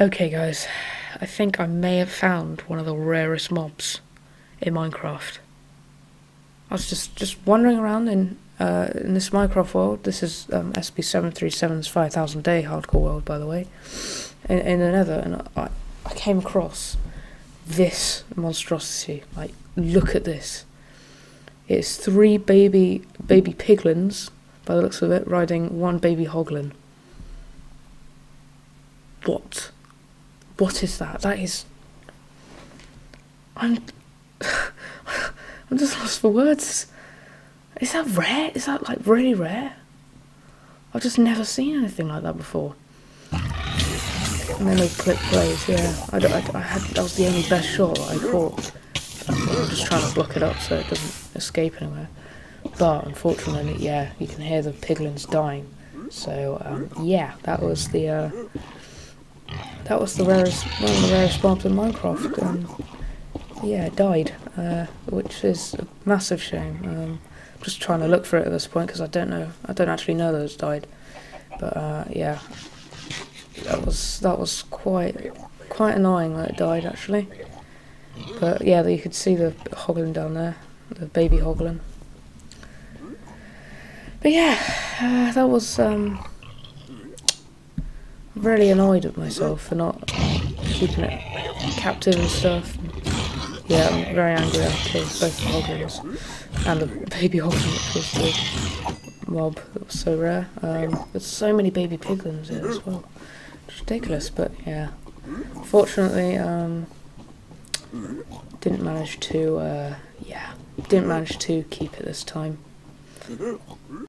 Okay, guys, I think I may have found one of the rarest mobs in Minecraft. I was just just wandering around in uh, in this Minecraft world. This is um, SB737's 5000 Day hardcore world, by the way, in, in the Nether, and I I came across this monstrosity. Like, look at this. It's three baby baby piglins, by the looks of it, riding one baby hoglin. What? What is that? That is. I'm. I'm just lost for words. Is that rare? Is that like really rare? I've just never seen anything like that before. And then they click plays, yeah. I, I, I had that was the only best shot I caught. I'm just trying to block it up so it doesn't escape anywhere. But unfortunately, yeah, you can hear the piglins dying. So um, yeah, that was the uh, that was the rarest one of the rarest mobs in Minecraft. Um, yeah, died, uh, which is a massive shame. Um, just trying to look for it at this point because I don't know. I don't actually know that it's died. But uh, yeah, that was that was quite quite annoying that it died actually. But yeah, you could see the hoglin down there, the baby hoglin. But yeah, uh, that was um, really annoyed at myself for not keeping it captive and stuff. Yeah, I'm very angry killed both the hoglins and the baby hoglin, which was the mob that was so rare. Um, there's so many baby piglins here as well. It's ridiculous, but yeah. Fortunately, um, didn't manage to, uh, yeah, didn't manage to keep it this time.